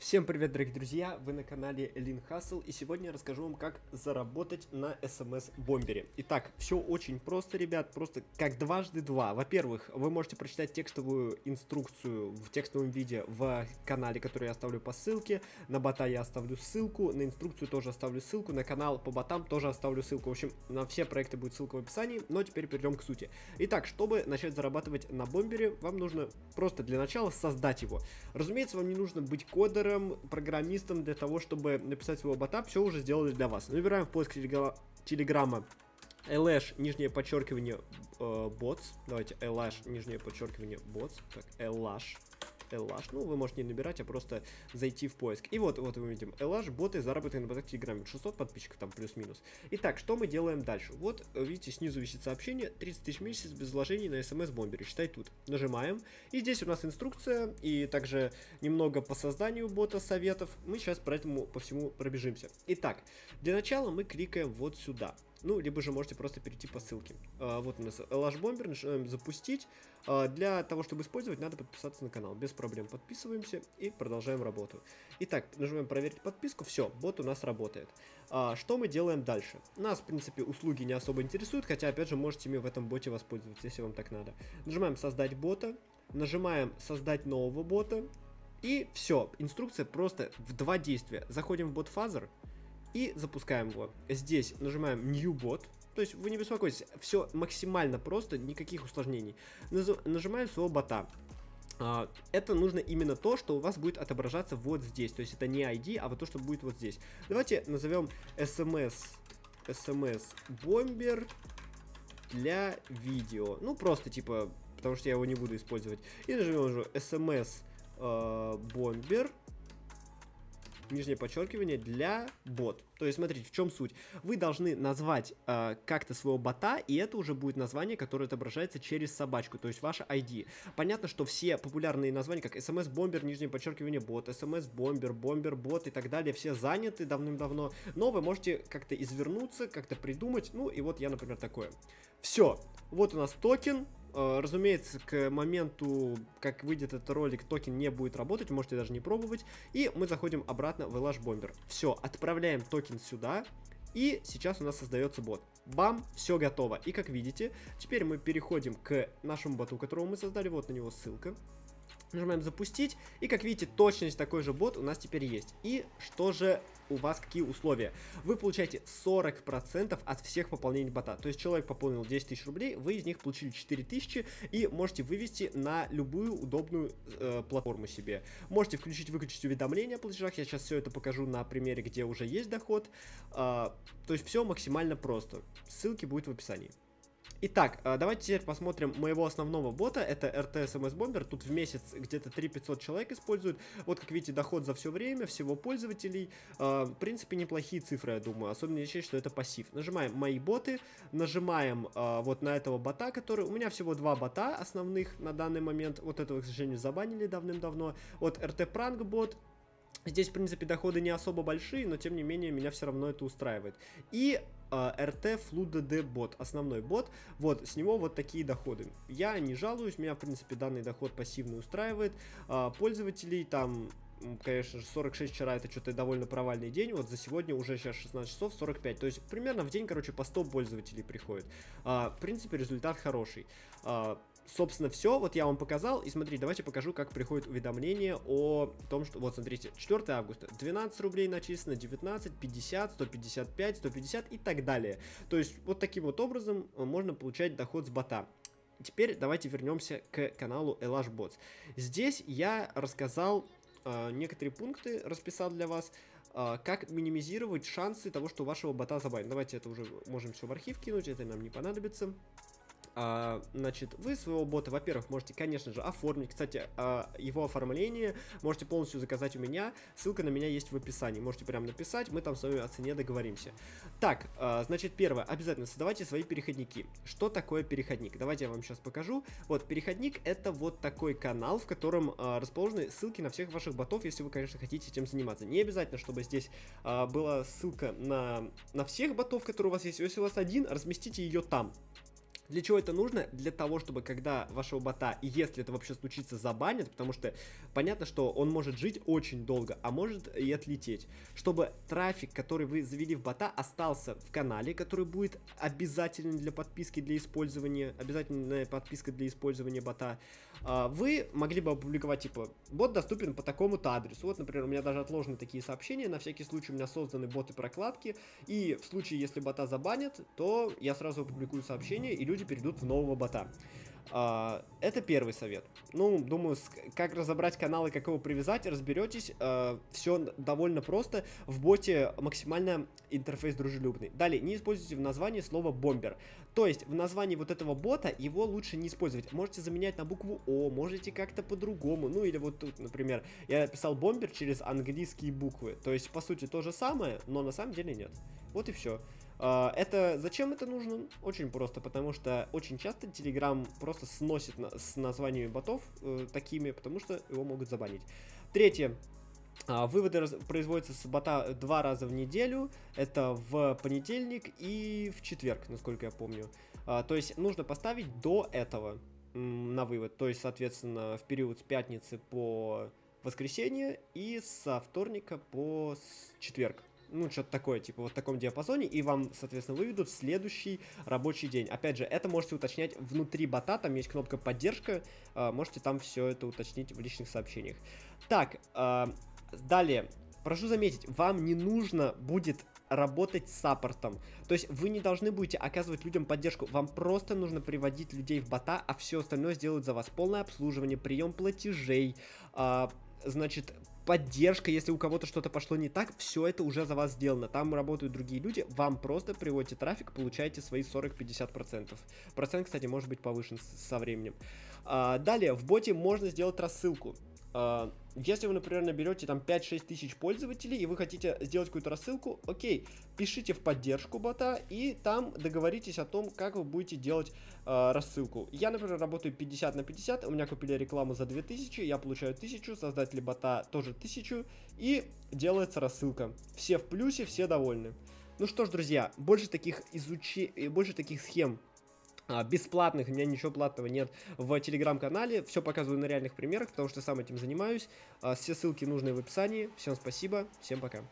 Всем привет, дорогие друзья! Вы на канале Lean Hustle, и сегодня я расскажу вам, как заработать на SMS бомбере. Итак, все очень просто, ребят, просто как дважды два. Во-первых, вы можете прочитать текстовую инструкцию в текстовом виде в канале, который я оставлю по ссылке. На бота я оставлю ссылку, на инструкцию тоже оставлю ссылку, на канал по ботам тоже оставлю ссылку. В общем, на все проекты будет ссылка в описании, но теперь перейдем к сути. Итак, чтобы начать зарабатывать на бомбере, вам нужно просто для начала создать его. Разумеется, вам не нужно быть кодером, кодером, программистом для того, чтобы написать своего бота, все уже сделали для вас. Набираем в поиск телеграмма LH, нижнее подчеркивание, э, bots. Давайте LH, нижнее подчеркивание, bots. Так, LH. LH. Ну, вы можете не набирать, а просто зайти в поиск. И вот, вот мы видим, LH, боты, заработок на ботах Телеграме. 600 подписчиков там плюс-минус. Итак, что мы делаем дальше? Вот, видите, снизу висит сообщение, 30 тысяч месяц без вложений на смс-бомбере. Считай тут. Нажимаем. И здесь у нас инструкция, и также немного по созданию бота советов. Мы сейчас по этому по всему пробежимся. Итак, для начала мы кликаем вот сюда. Ну, либо же можете просто перейти по ссылке. А, вот у нас Lash Bomber, начинаем запустить. А, для того, чтобы использовать, надо подписаться на канал. Без проблем подписываемся и продолжаем работу. Итак, нажимаем проверить подписку. Все, бот у нас работает. А, что мы делаем дальше? Нас, в принципе, услуги не особо интересуют, хотя, опять же, можете ими в этом боте воспользоваться, если вам так надо. Нажимаем создать бота. Нажимаем создать нового бота. И все, инструкция просто в два действия. Заходим в BotFather и запускаем его. Здесь нажимаем New Bot, то есть вы не беспокойтесь, все максимально просто, никаких усложнений. Нажимаем своего бота. А, это нужно именно то, что у вас будет отображаться вот здесь. То есть это не ID, а вот то, что будет вот здесь. Давайте назовем SMS, SMS бомбер для видео. Ну, просто типа, потому что я его не буду использовать. И нажмем уже SMS э, бомбер нижнее подчеркивание, для бот. То есть, смотрите, в чем суть. Вы должны назвать э, как-то своего бота, и это уже будет название, которое отображается через собачку, то есть ваше ID. Понятно, что все популярные названия, как SMS-бомбер, нижнее подчеркивание бот, SMS-бомбер, бомбер-бот и так далее, все заняты давным-давно, но вы можете как-то извернуться, как-то придумать, ну и вот я, например, такое. Все, вот у нас токен, разумеется, к моменту, как выйдет этот ролик, токен не будет работать, можете даже не пробовать. И мы заходим обратно в Elash Bomber. Все, отправляем токен сюда. И сейчас у нас создается бот. Бам, все готово. И как видите, теперь мы переходим к нашему боту, которого мы создали. Вот на него ссылка. Нажимаем запустить, и как видите, точь-в-точь такой же бот у нас теперь есть. И что же у вас, какие условия? Вы получаете 40% от всех пополнений бота. То есть человек пополнил 10 тысяч рублей, вы из них получили 4 тысячи и можете вывести на любую удобную э, платформу себе. Можете включить-выключить уведомления о платежах, я сейчас все это покажу на примере, где уже есть доход. Э, то есть все максимально просто. Ссылки будут в описании. Итак, э, давайте теперь посмотрим моего основного бота. Это RT SMS Bomber. Тут в месяц где-то 3500 человек используют. Вот, как видите, доход за все время, всего пользователей. Э, в принципе, неплохие цифры, я думаю. Особенно если что это пассив. Нажимаем «Мои боты». Нажимаем э, вот на этого бота, который... У меня всего два бота основных на данный момент. Вот этого, к сожалению, забанили давным-давно. Вот RT Prank бот Здесь, в принципе, доходы не особо большие, но тем не менее меня все равно это устраивает. И э, RT FluDD бот, основной бот, вот, с него вот такие доходы. Я не жалуюсь, меня, в принципе, данный доход пассивный устраивает. Э, пользователей там конечно же, 46 вчера это что-то довольно провальный день, вот за сегодня уже сейчас 16 часов 45, то есть примерно в день, короче, по 100 пользователей приходит. А, в принципе, результат хороший. А, собственно, все, вот я вам показал, и смотрите, давайте покажу, как приходит уведомление о том, что, вот, смотрите, 4 августа, 12 рублей начислено, 19, 50, 155, 150 и так далее. То есть, вот таким вот образом можно получать доход с бота. Теперь давайте вернемся к каналу Elash Bots. Здесь я рассказал э, некоторые пункты, расписал для вас, э, как минимизировать шансы того, что вашего бота забанят. Давайте это уже можем все в архив кинуть, это нам не понадобится. А, значит, вы своего бота, во-первых, можете, конечно же, оформить. Кстати, а, его оформление можете полностью заказать у меня. Ссылка на меня есть в описании. Можете прямо написать, мы там с вами о цене договоримся. Так, а, значит, первое, обязательно создавайте свои переходники. Что такое переходник? Давайте я вам сейчас покажу. Вот, переходник это вот такой канал, в котором а, расположены ссылки на всех ваших ботов, если вы, конечно, хотите этим заниматься. Не обязательно, чтобы здесь а, была ссылка на, на всех ботов, которые у вас есть. Если у вас один, разместите ее там. Для чего это нужно? Для того, чтобы когда вашего бота, если это вообще случится, забанят, потому что понятно, что он может жить очень долго, а может и отлететь. Чтобы трафик, который вы завели в бота, остался в канале, который будет обязателен для подписки для использования, обязательная подписка для использования бота, а, вы могли бы опубликовать, типа, бот доступен по такому-то адресу. Вот, например, у меня даже отложены такие сообщения, на всякий случай у меня созданы боты-прокладки, и в случае, если бота забанят, то я сразу опубликую сообщение, и люди перейдут в нового бота. Uh, это первый совет. Ну, думаю, как разобрать канал и как его привязать, разберетесь. Uh, а, все довольно просто. В боте максимально интерфейс дружелюбный. Далее, не используйте в названии слово бомбер. То есть, в названии вот этого бота его лучше не использовать. Можете заменять на букву О, можете как-то по-другому. Ну, или вот тут, например, я писал бомбер через английские буквы. То есть, по сути, то же самое, но на самом деле нет. Вот и все. А, это зачем это нужно? Очень просто, потому что очень часто Telegram просто сносит на, с названиями ботов э, такими, потому что его могут забанить. Третье. А, выводы производятся с бота два раза в неделю. Это в понедельник и в четверг, насколько я помню. А, то есть нужно поставить до этого на вывод. То есть, соответственно, в период с пятницы по воскресенье и со вторника по четверг ну, что-то такое, типа, вот в таком диапазоне, и вам, соответственно, выведут следующий рабочий день. Опять же, это можете уточнять внутри бота, там есть кнопка поддержка, э, можете там все это уточнить в личных сообщениях. Так, э, далее, прошу заметить, вам не нужно будет работать с саппортом. То есть вы не должны будете оказывать людям поддержку, вам просто нужно приводить людей в бота, а все остальное сделают за вас. Полное обслуживание, прием платежей, э, значит, поддержка, если у кого-то что-то пошло не так, все это уже за вас сделано. Там работают другие люди, вам просто приводите трафик, получаете свои 40-50%. Процент, кстати, может быть повышен со временем. А, далее, в боте можно сделать рассылку. А, если вы, например, наберете там 5-6 тысяч пользователей, и вы хотите сделать какую-то рассылку, окей, пишите в поддержку бота, и там договоритесь о том, как вы будете делать э, рассылку. Я, например, работаю 50 на 50, у меня купили рекламу за 2000, я получаю 1000, создатели бота тоже 1000, и делается рассылка. Все в плюсе, все довольны. Ну что ж, друзья, больше таких изучи... больше таких схем бесплатных, у меня ничего платного нет в телеграм-канале. Все показываю на реальных примерах, потому что сам этим занимаюсь. А, все ссылки нужные в описании. Всем спасибо, всем пока.